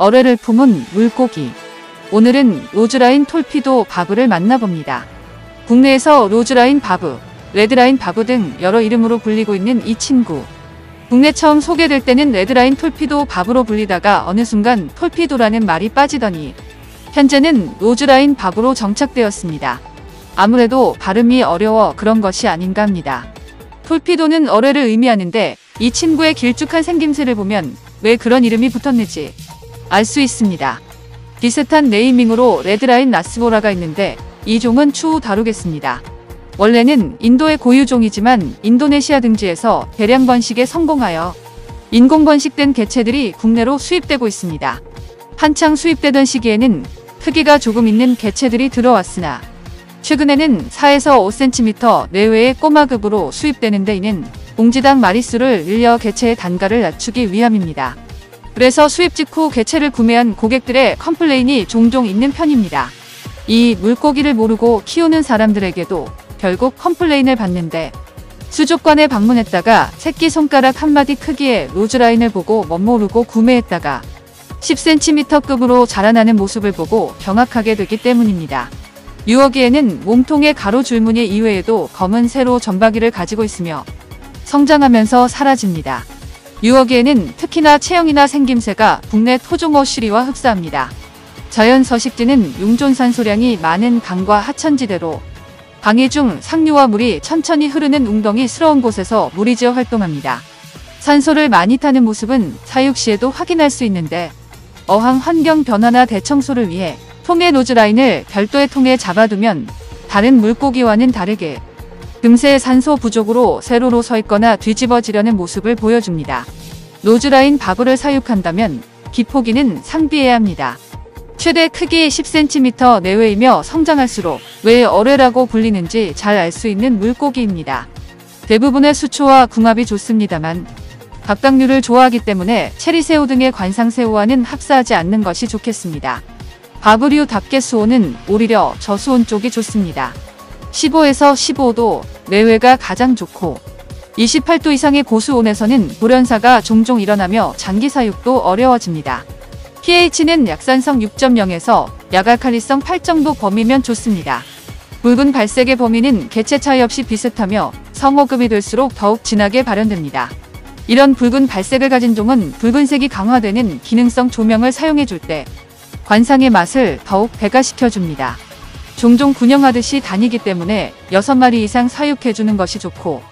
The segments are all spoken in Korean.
어뢰를 품은 물고기. 오늘은 Roseline torpedo barb를 만나봅니다. 국내에서 Roseline barb, redline barb 등 여러 이름으로 불리고 있는 이 친구. 국내 처음 소개될 때는 redline torpedo barb로 불리다가 어느 순간 torpedo라는 말이 빠지더니 현재는 Roseline barb로 정착되었습니다. 아무래도 발음이 어려워 그런 것이 아닌가 합니다. torpedo는 어뢰를 의미하는데 이 친구의 길쭉한 생김새를 보면 왜 그런 이름이 붙었는지 알 수 있습니다. 비슷한 네이밍으로 레드라인 나스보라가 있는데 이 종은 추후 다루겠습니다. 원래는 인도의 고유종이지만 인도네시아 등지에서 대량 번식에 성공하여 인공 번식된 개체들이 국내로 수입되고 있습니다. 한창 수입되던 시기에는 크기가 조금 있는 개체들이 들어왔으나 최근에는 4에서 5cm 내외의 꼬마급으로 수입되는데 이는 봉지당 마리수를 늘려 개체의 단가를 낮추기 위함입니다. 그래서 수입 직후 개체를 구매한 고객들의 complain이 종종 있는 편입니다. 이 물고기를 모르고 키우는 사람들에게도 결국 complain을 받는데 수족관에 방문했다가 새끼 손가락 한마디 크기의 Roseline을 보고 멋모르고 구매했다가 10cm급으로 자라나는 모습을 보고 경악하게 되기 때문입니다. 유어기에는 몸통의 가로 줄무늬 이외에도 검은 세로 점박이를 가지고 있으며 성장하면서 사라집니다. 유어기에는 특히나 체형이나 생김새가 국내 토종어 쉬리와 흡사합니다. 자연 서식지는 용존산 소량이 많은 강과 하천지대로 강의 중 상류와 물이 천천히 흐르는 웅덩이스러운 곳에서 무리지어 활동합니다. 산소를 많이 타는 모습은 사육 시에도 확인할 수 있는데 어항 환경 변화나 대청소를 위해 통의 노즈라인을 별도의 통에 잡아두면 다른 물고기와는 다르게 금세 산소 부족으로 세로로 서 있거나 뒤집어지려는 모습을 보여줍니다. 노즈라인 바브를 사육한다면 기포기는 상비해야 합니다. 최대 크기 10cm 내외이며 성장할수록 왜 어뢰라고 불리는지 잘 알 수 있는 물고기입니다. 대부분의 수초와 궁합이 좋습니다만 각각류를 좋아하기 때문에 체리새우 등의 관상새우와는 합사하지 않는 것이 좋겠습니다. 바브류 답게 수온은 오히려 저수온 쪽이 좋습니다. 15에서 15도 내외가 가장 좋고 28도 이상의 고수온에서는 돌연사가 종종 일어나며 장기 사육도 어려워집니다. pH는 약산성 6.0에서 약알칼리성 8 정도 범위면 좋습니다. 붉은 발색의 범위는 개체 차이 없이 비슷하며 성호급이 될수록 더욱 진하게 발현됩니다. 이런 붉은 발색을 가진 종은 붉은색이 강화되는 기능성 조명을 사용해줄 때 관상의 맛을 더욱 배가시켜줍니다. 종종 군영하듯이 다니기 때문에 6마리 이상 사육해주는 것이 좋고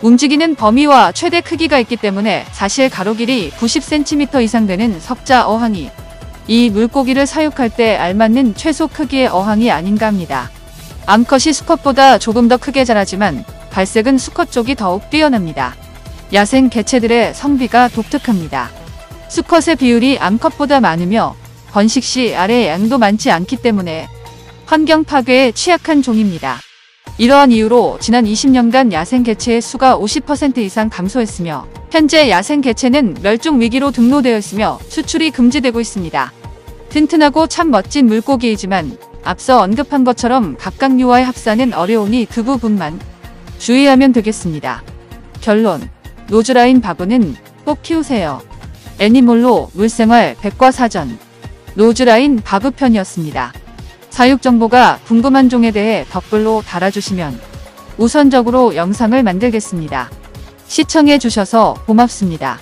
움직이는 범위와 최대 크기가 있기 때문에 사실 가로 길이 90cm 이상 되는 석자 어항이 이 물고기를 사육할 때 알맞는 최소 크기의 어항이 아닌가 합니다. 암컷이 수컷보다 조금 더 크게 자라지만 발색은 수컷 쪽이 더욱 뛰어납니다. 야생 개체들의 성비가 독특합니다. 수컷의 비율이 암컷보다 많으며 번식 시 아래 양도 많지 않기 때문에 환경 파괴에 취약한 종입니다. 이러한 이유로 지난 20년간 야생 개체의 수가 50% 이상 감소했으며 현재 야생 개체는 멸종 위기로 등록되어 있으며 수출이 금지되고 있습니다. 튼튼하고 참 멋진 물고기이지만 앞서 언급한 것처럼 각각류와의 합사는 어려우니 그 부분만 주의하면 되겠습니다. 결론 Roseline barb는 꼭 키우세요. 애니몰로 물생활 백과사전 Roseline barb 편이었습니다. 사육 정보가 궁금한 종에 대해 댓글로 달아주시면 우선적으로 영상을 만들겠습니다. 시청해 주셔서 고맙습니다.